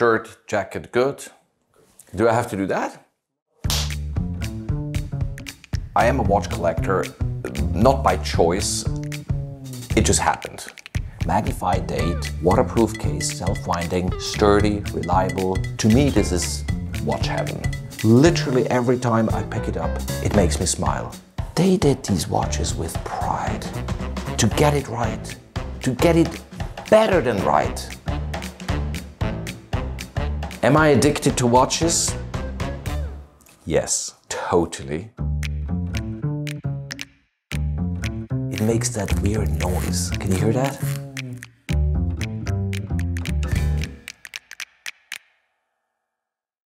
shirt, jacket, good. Do I have to do that? I am a watch collector, not by choice. It just happened. Magnified date, waterproof case, self-winding, sturdy, reliable. To me, this is watch heaven. Literally every time I pick it up, it makes me smile. They did these watches with pride. To get it right. To get it better than right. Am I addicted to watches? Yes, totally. It makes that weird noise. Can you hear that?